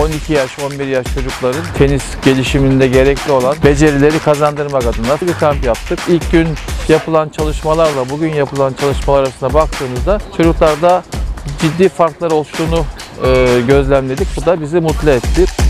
12 yaş, 11 yaş çocukların tenis gelişiminde gerekli olan becerileri kazandırmak adına bir kamp yaptık. İlk gün yapılan çalışmalarla bugün yapılan çalışmalar arasında baktığımızda çocuklarda ciddi farklar oluştuğunu e, gözlemledik. Bu da bizi mutlu etti.